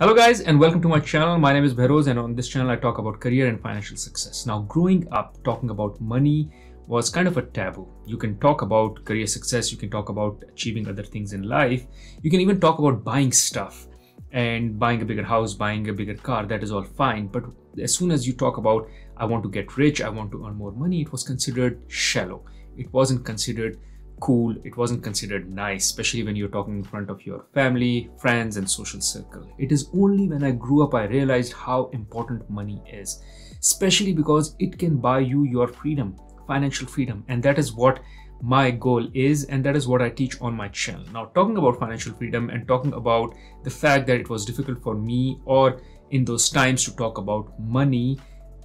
Hello guys and welcome to my channel. My name is Bahroz and on this channel I talk about career and financial success. Now growing up talking about money was kind of a taboo. You can talk about career success, you can talk about achieving other things in life. You can even talk about buying stuff and buying a bigger house, buying a bigger car, that is all fine. But as soon as you talk about I want to get rich, I want to earn more money, it was considered shallow. It wasn't considered cool, it wasn't considered nice, especially when you're talking in front of your family, friends, and social circle. It is only when I grew up I realized how important money is, especially because it can buy you your freedom, financial freedom, and that is what my goal is and that is what I teach on my channel. Now talking about financial freedom and talking about the fact that it was difficult for me or in those times to talk about money,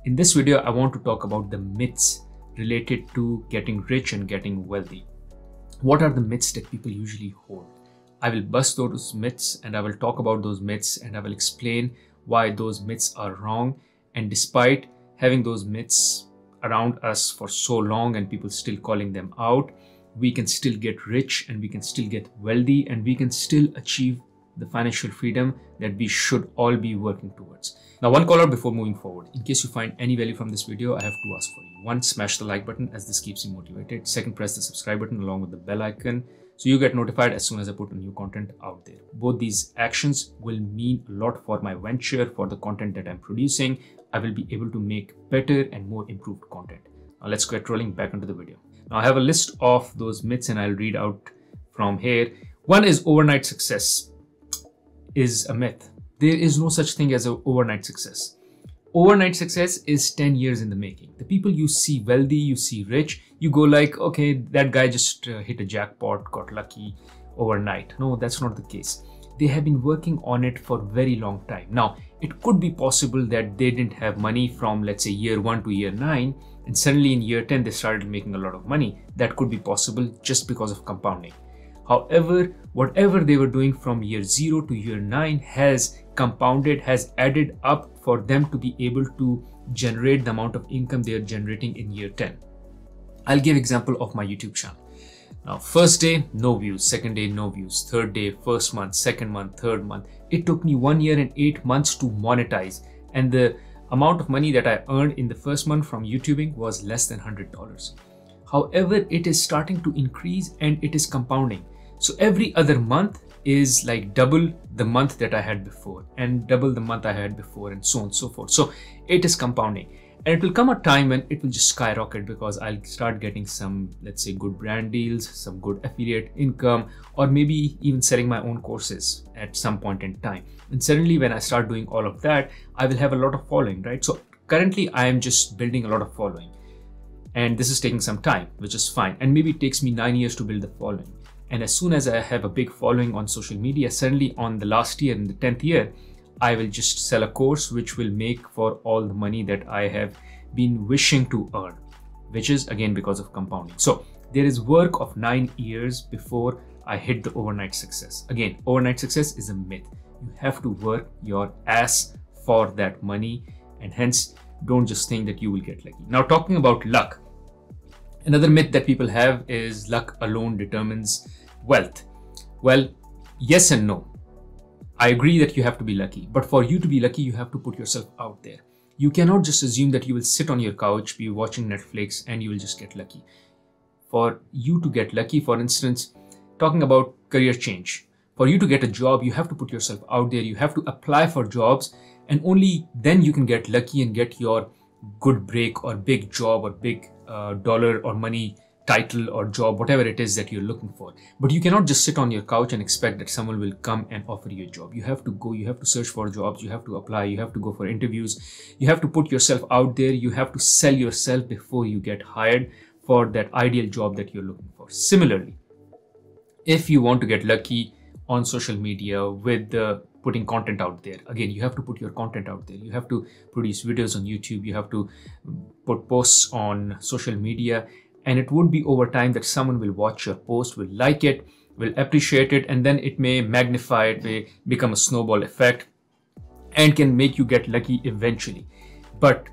in this video I want to talk about the myths related to getting rich and getting wealthy what are the myths that people usually hold? I will bust those myths and I will talk about those myths and I will explain why those myths are wrong. And despite having those myths around us for so long and people still calling them out, we can still get rich and we can still get wealthy and we can still achieve the financial freedom that we should all be working towards. Now, one call out before moving forward. In case you find any value from this video, I have two asks for you. One, smash the like button as this keeps you motivated. Second, press the subscribe button along with the bell icon so you get notified as soon as I put a new content out there. Both these actions will mean a lot for my venture, for the content that I'm producing. I will be able to make better and more improved content. Now let's get rolling back into the video. Now I have a list of those myths and I'll read out from here. One is overnight success is a myth. There is no such thing as an overnight success. Overnight success is 10 years in the making. The people you see wealthy, you see rich, you go like, okay, that guy just uh, hit a jackpot, got lucky overnight. No, that's not the case. They have been working on it for very long time. Now, it could be possible that they didn't have money from, let's say, year one to year nine, and suddenly in year 10 they started making a lot of money. That could be possible just because of compounding. However, whatever they were doing from year 0 to year 9 has compounded, has added up for them to be able to generate the amount of income they are generating in year 10. I'll give example of my YouTube channel. Now, first day, no views. Second day, no views. Third day, first month, second month, third month. It took me one year and eight months to monetize. And the amount of money that I earned in the first month from YouTubing was less than $100. However, it is starting to increase and it is compounding. So every other month is like double the month that I had before and double the month I had before and so on and so forth. So it is compounding and it will come a time when it will just skyrocket because I'll start getting some, let's say good brand deals, some good affiliate income, or maybe even selling my own courses at some point in time. And suddenly when I start doing all of that, I will have a lot of following, right? So currently I am just building a lot of following and this is taking some time, which is fine. And maybe it takes me nine years to build the following and as soon as I have a big following on social media, suddenly on the last year, in the 10th year, I will just sell a course which will make for all the money that I have been wishing to earn, which is again because of compounding. So there is work of nine years before I hit the overnight success. Again, overnight success is a myth. You have to work your ass for that money and hence don't just think that you will get lucky. Now talking about luck, another myth that people have is luck alone determines wealth? Well, yes and no. I agree that you have to be lucky, but for you to be lucky, you have to put yourself out there. You cannot just assume that you will sit on your couch, be watching Netflix, and you will just get lucky. For you to get lucky, for instance, talking about career change, for you to get a job, you have to put yourself out there, you have to apply for jobs, and only then you can get lucky and get your good break or big job or big uh, dollar or money title or job, whatever it is that you're looking for. But you cannot just sit on your couch and expect that someone will come and offer you a job. You have to go, you have to search for jobs, you have to apply, you have to go for interviews, you have to put yourself out there, you have to sell yourself before you get hired for that ideal job that you're looking for. Similarly, if you want to get lucky on social media with the putting content out there again you have to put your content out there you have to produce videos on youtube you have to put posts on social media and it would be over time that someone will watch your post will like it will appreciate it and then it may magnify it may become a snowball effect and can make you get lucky eventually but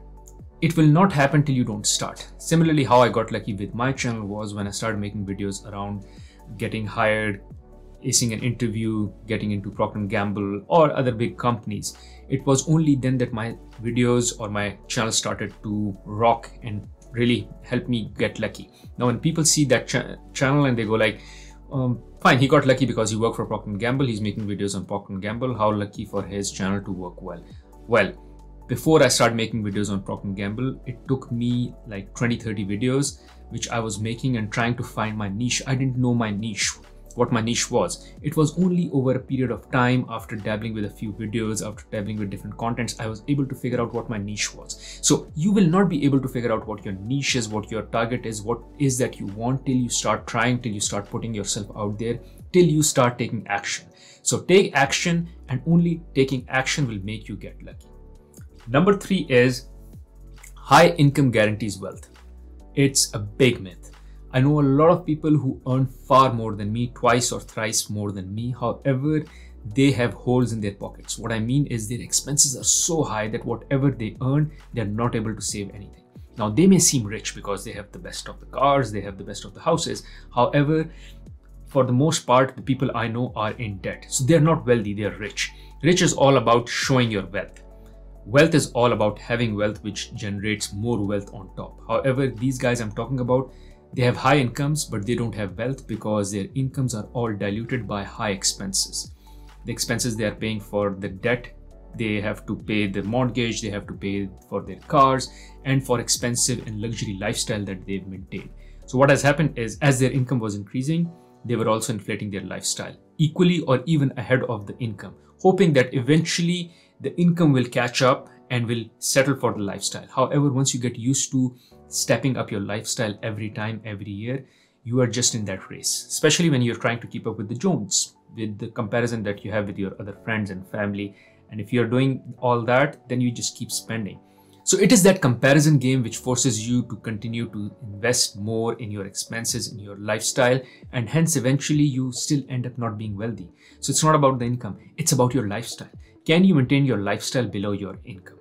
it will not happen till you don't start similarly how i got lucky with my channel was when i started making videos around getting hired acing an interview, getting into Procter & Gamble or other big companies. It was only then that my videos or my channel started to rock and really help me get lucky. Now, when people see that ch channel and they go like, um, fine, he got lucky because he worked for Procter & Gamble. He's making videos on Procter & Gamble. How lucky for his channel to work well. Well, before I started making videos on Procter & Gamble, it took me like 20, 30 videos, which I was making and trying to find my niche. I didn't know my niche what my niche was. It was only over a period of time after dabbling with a few videos, after dabbling with different contents, I was able to figure out what my niche was. So you will not be able to figure out what your niche is, what your target is, what is that you want till you start trying, till you start putting yourself out there, till you start taking action. So take action and only taking action will make you get lucky. Number three is high income guarantees wealth. It's a big myth I know a lot of people who earn far more than me, twice or thrice more than me. However, they have holes in their pockets. What I mean is their expenses are so high that whatever they earn, they're not able to save anything. Now, they may seem rich because they have the best of the cars, they have the best of the houses. However, for the most part, the people I know are in debt. So they're not wealthy, they're rich. Rich is all about showing your wealth. Wealth is all about having wealth which generates more wealth on top. However, these guys I'm talking about, they have high incomes, but they don't have wealth because their incomes are all diluted by high expenses. The expenses they are paying for the debt, they have to pay the mortgage, they have to pay for their cars, and for expensive and luxury lifestyle that they've maintained. So, what has happened is as their income was increasing, they were also inflating their lifestyle equally or even ahead of the income, hoping that eventually the income will catch up and will settle for the lifestyle. However, once you get used to stepping up your lifestyle every time, every year, you are just in that race, especially when you're trying to keep up with the Jones, with the comparison that you have with your other friends and family. And if you're doing all that, then you just keep spending. So it is that comparison game which forces you to continue to invest more in your expenses, in your lifestyle, and hence eventually you still end up not being wealthy. So it's not about the income, it's about your lifestyle. Can you maintain your lifestyle below your income?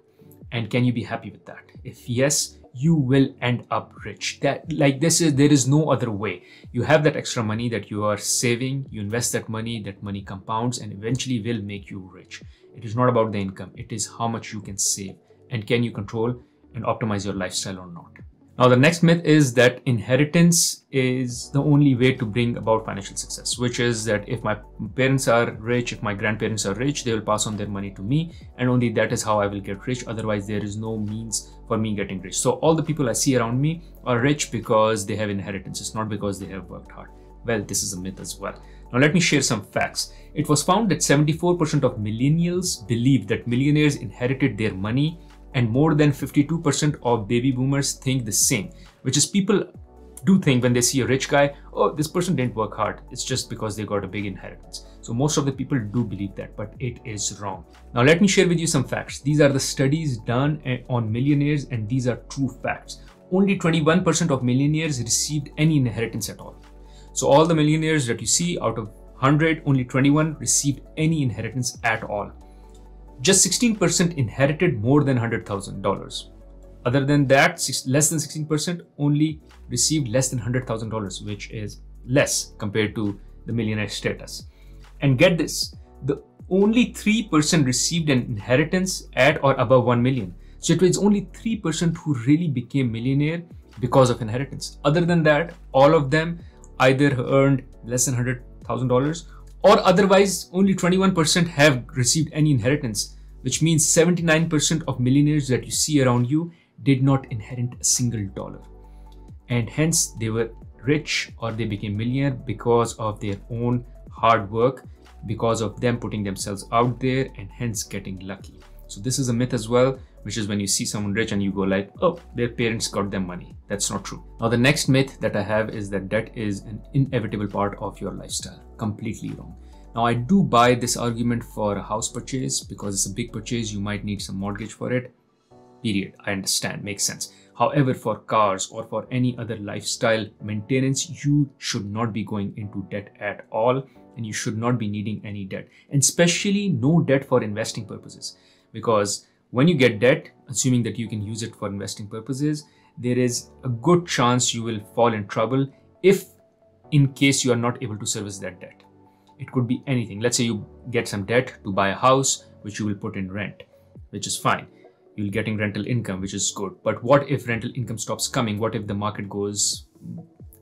And can you be happy with that? If yes, you will end up rich. That like this is there is no other way. You have that extra money that you are saving you invest that money that money compounds and eventually will make you rich. It is not about the income. It is how much you can save and can you control and optimize your lifestyle or not now, the next myth is that inheritance is the only way to bring about financial success, which is that if my parents are rich, if my grandparents are rich, they will pass on their money to me, and only that is how I will get rich. Otherwise, there is no means for me getting rich. So, all the people I see around me are rich because they have inheritances, not because they have worked hard. Well, this is a myth as well. Now, let me share some facts. It was found that 74% of millennials believe that millionaires inherited their money and more than 52% of baby boomers think the same, which is people do think when they see a rich guy, oh, this person didn't work hard. It's just because they got a big inheritance. So most of the people do believe that, but it is wrong. Now let me share with you some facts. These are the studies done eh, on millionaires and these are true facts. Only 21% of millionaires received any inheritance at all. So all the millionaires that you see out of 100, only 21 received any inheritance at all just 16% inherited more than $100,000. Other than that, less than 16% only received less than $100,000, which is less compared to the millionaire status. And get this, the only 3% received an inheritance at or above 1 million. So it was only 3% who really became millionaire because of inheritance. Other than that, all of them either earned less than $100,000 or otherwise only 21% have received any inheritance, which means 79% of millionaires that you see around you did not inherit a single dollar. And hence they were rich or they became millionaire because of their own hard work, because of them putting themselves out there and hence getting lucky. So this is a myth as well, which is when you see someone rich and you go like, oh, their parents got them money. That's not true. Now the next myth that I have is that debt is an inevitable part of your lifestyle. Completely wrong. Now I do buy this argument for a house purchase because it's a big purchase, you might need some mortgage for it. Period. I understand, makes sense. However, for cars or for any other lifestyle maintenance, you should not be going into debt at all and you should not be needing any debt. And especially no debt for investing purposes. Because when you get debt, assuming that you can use it for investing purposes, there is a good chance you will fall in trouble if in case you are not able to service that debt It could be anything. Let's say you get some debt to buy a house, which you will put in rent, which is fine. You're getting rental income, which is good. But what if rental income stops coming? What if the market goes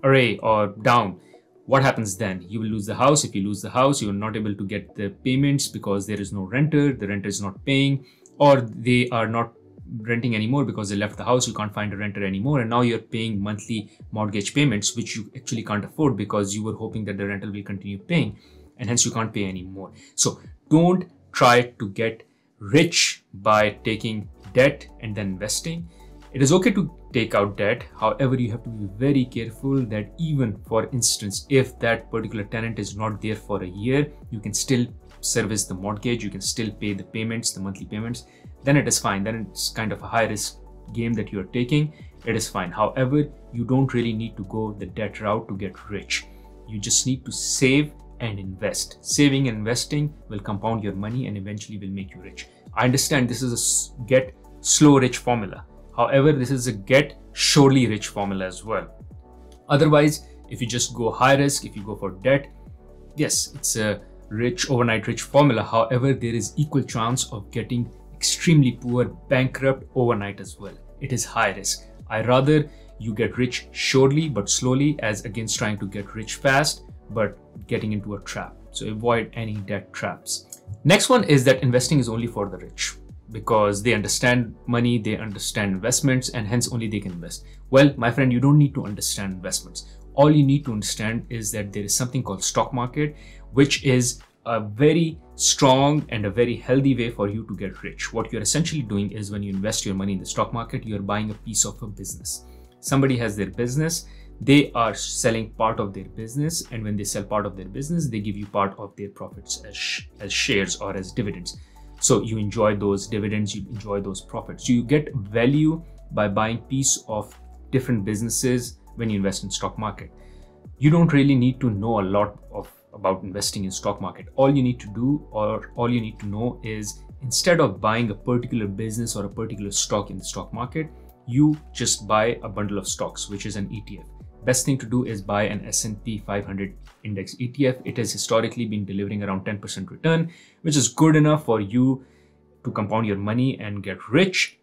array or down? What happens then? You will lose the house. If you lose the house, you are not able to get the payments because there is no renter, the renter is not paying, or they are not renting anymore because they left the house you can't find a renter anymore and now you're paying monthly mortgage payments which you actually can't afford because you were hoping that the rental will continue paying and hence you can't pay anymore. So don't try to get rich by taking debt and then investing. It is okay to take out debt. However you have to be very careful that even for instance if that particular tenant is not there for a year you can still service the mortgage you can still pay the payments the monthly payments then it is fine. Then it's kind of a high risk game that you're taking. It is fine. However, you don't really need to go the debt route to get rich. You just need to save and invest. Saving and investing will compound your money and eventually will make you rich. I understand this is a get slow rich formula. However, this is a get surely rich formula as well. Otherwise, if you just go high risk, if you go for debt, yes, it's a rich overnight rich formula. However, there is equal chance of getting extremely poor, bankrupt overnight as well. It is high risk. I rather you get rich surely but slowly as against trying to get rich fast but getting into a trap. So avoid any debt traps. Next one is that investing is only for the rich because they understand money, they understand investments, and hence only they can invest. Well, my friend, you don't need to understand investments. All you need to understand is that there is something called stock market, which is a very strong and a very healthy way for you to get rich. What you're essentially doing is when you invest your money in the stock market, you're buying a piece of a business. Somebody has their business, they are selling part of their business, and when they sell part of their business, they give you part of their profits as, sh as shares or as dividends. So you enjoy those dividends, you enjoy those profits. So you get value by buying piece of different businesses when you invest in stock market. You don't really need to know a lot of about investing in stock market. All you need to do or all you need to know is instead of buying a particular business or a particular stock in the stock market, you just buy a bundle of stocks, which is an ETF. Best thing to do is buy an S&P 500 index ETF. It has historically been delivering around 10% return, which is good enough for you to compound your money and get rich.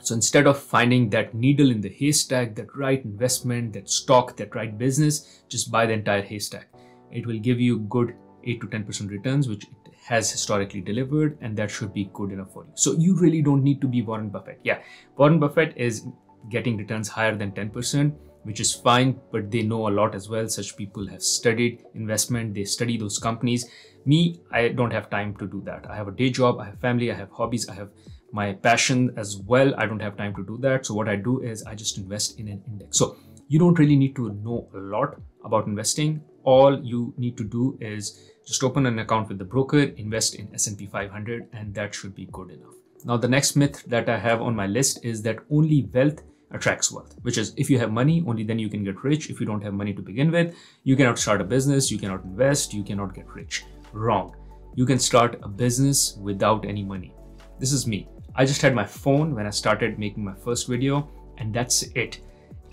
So instead of finding that needle in the haystack, that right investment, that stock, that right business, just buy the entire haystack it will give you good 8 to 10% returns, which it has historically delivered, and that should be good enough for you. So you really don't need to be Warren Buffett. Yeah, Warren Buffett is getting returns higher than 10%, which is fine, but they know a lot as well. Such people have studied investment, they study those companies. Me, I don't have time to do that. I have a day job, I have family, I have hobbies, I have my passion as well. I don't have time to do that. So what I do is I just invest in an index. So you don't really need to know a lot about investing all you need to do is just open an account with the broker, invest in S&P 500, and that should be good enough. Now, the next myth that I have on my list is that only wealth attracts wealth, which is if you have money, only then you can get rich. If you don't have money to begin with, you cannot start a business, you cannot invest, you cannot get rich. Wrong. You can start a business without any money. This is me. I just had my phone when I started making my first video, and that's it.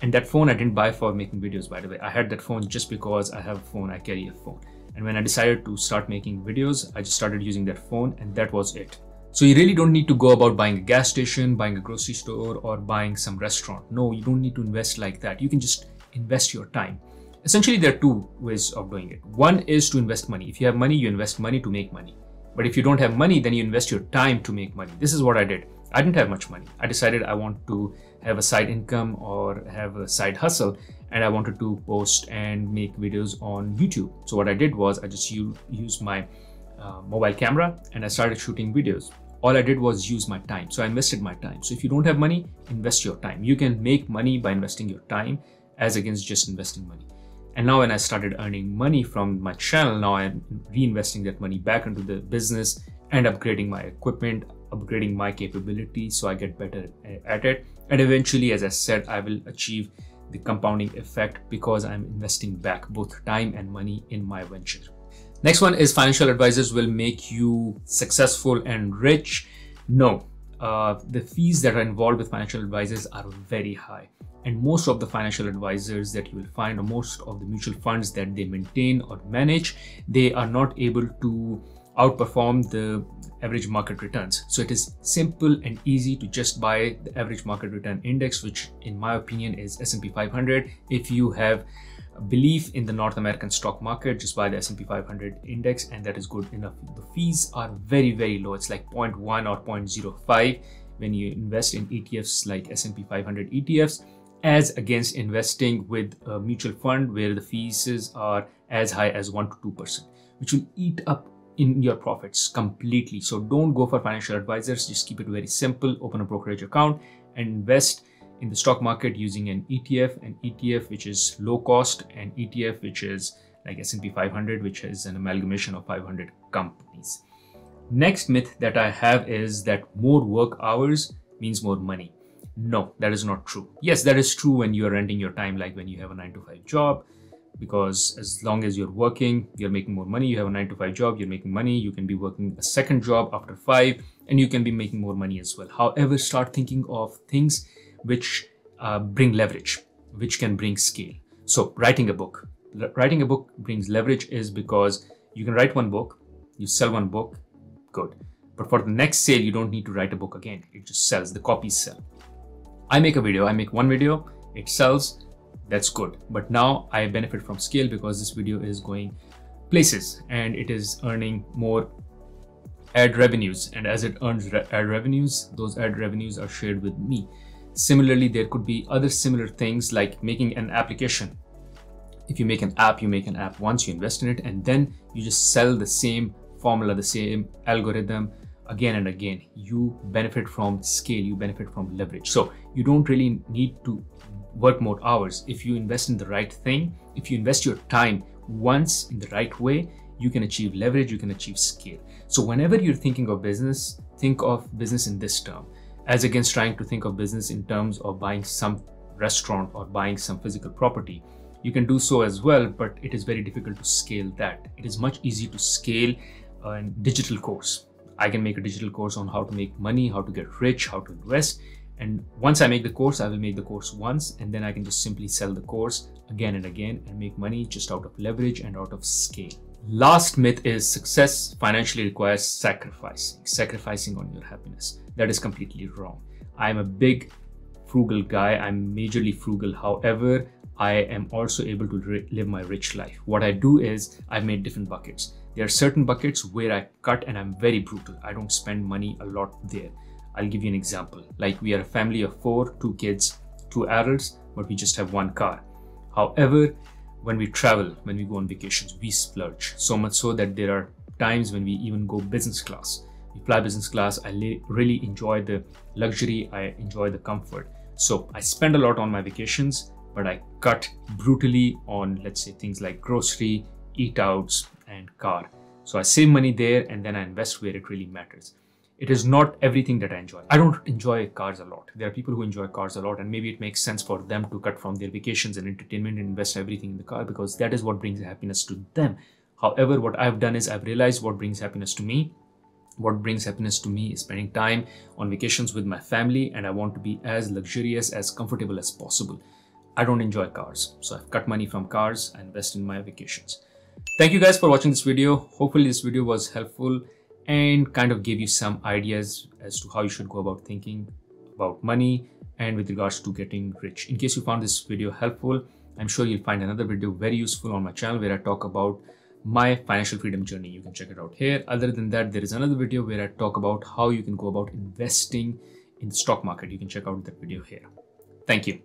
And that phone I didn't buy for making videos, by the way. I had that phone just because I have a phone, I carry a phone. And when I decided to start making videos, I just started using that phone and that was it. So you really don't need to go about buying a gas station, buying a grocery store or buying some restaurant. No, you don't need to invest like that. You can just invest your time. Essentially, there are two ways of doing it. One is to invest money. If you have money, you invest money to make money. But if you don't have money, then you invest your time to make money. This is what I did. I didn't have much money. I decided I want to have a side income or have a side hustle and I wanted to post and make videos on YouTube. So what I did was I just used my uh, mobile camera and I started shooting videos. All I did was use my time. So I invested my time. So if you don't have money, invest your time. You can make money by investing your time as against just investing money. And now when I started earning money from my channel, now I'm reinvesting that money back into the business and upgrading my equipment, upgrading my capability so I get better at it. And eventually, as I said, I will achieve the compounding effect because I'm investing back both time and money in my venture. Next one is financial advisors will make you successful and rich. No, uh, the fees that are involved with financial advisors are very high. And most of the financial advisors that you will find, or most of the mutual funds that they maintain or manage, they are not able to outperform the average market returns. So it is simple and easy to just buy the average market return index, which in my opinion is S&P 500. If you have belief in the North American stock market, just buy the S&P 500 index and that is good enough. The fees are very, very low. It's like 0.1 or 0.05 when you invest in ETFs like S&P 500 ETFs as against investing with a mutual fund where the fees are as high as 1 to 2%, which will eat up in your profits completely. So don't go for financial advisors. Just keep it very simple. Open a brokerage account and invest in the stock market using an ETF, an ETF which is low cost, and ETF which is like S&P 500, which is an amalgamation of 500 companies. Next myth that I have is that more work hours means more money. No, that is not true. Yes, that is true when you are renting your time, like when you have a nine to five job, because as long as you're working, you're making more money. You have a nine to five job, you're making money. You can be working a second job after five, and you can be making more money as well. However, start thinking of things which uh, bring leverage, which can bring scale. So, writing a book. L- writing a book brings leverage is because you can write one book, you sell one book, good. But for the next sale, you don't need to write a book again. It just sells, the copies sell. I make a video, I make one video, it sells, that's good. But now I benefit from scale because this video is going places and it is earning more ad revenues. And as it earns re- ad revenues, those ad revenues are shared with me. Similarly, there could be other similar things like making an application. If you make an app, you make an app once, you invest in it, and then you just sell the same formula, the same algorithm again and again. You benefit from scale, you benefit from leverage. So you don't really need to work more hours. If you invest in the right thing, if you invest your time once in the right way, you can achieve leverage, you can achieve scale. So whenever you're thinking of business, think of business in this term as against trying to think of business in terms of buying some restaurant or buying some physical property. You can do so as well, but it is very difficult to scale that. It is much easier to scale a digital course. I can make a digital course on how to make money, how to get rich, how to invest. And once I make the course, I will make the course once and then I can just simply sell the course again and again and make money just out of leverage and out of scale. Last myth is success financially requires sacrificing, sacrificing on your happiness. That is completely wrong. I'm a big frugal guy. I'm majorly frugal. However, I am also able to live my rich life. What I do is I've made different buckets. There are certain buckets where I cut and I'm very brutal. I don't spend money a lot there. I'll give you an example. Like we are a family of four, two kids, two adults, but we just have one car. However, when we travel, when we go on vacations, we splurge so much so that there are times when we even go business class. We fly business class. I really enjoy the luxury. I enjoy the comfort. So I spend a lot on my vacations, but I cut brutally on, let's say, things like grocery, eat outs, and car. So I save money there and then I invest where it really matters it is not everything that I enjoy. I don't enjoy cars a lot. There are people who enjoy cars a lot, and maybe it makes sense for them to cut from their vacations and entertainment and invest everything in the car because that is what brings happiness to them. However, what I've done is I've realized what brings happiness to me. What brings happiness to me is spending time on vacations with my family, and I want to be as luxurious, as comfortable as possible. I don't enjoy cars, so I've cut money from cars and invest in my vacations. Thank you guys for watching this video. Hopefully, this video was helpful and kind of give you some ideas as to how you should go about thinking about money and with regards to getting rich. In case you found this video helpful, I'm sure you'll find another video very useful on my channel where I talk about my financial freedom journey. You can check it out here. Other than that, there is another video where I talk about how you can go about investing in the stock market. You can check out that video here. Thank you.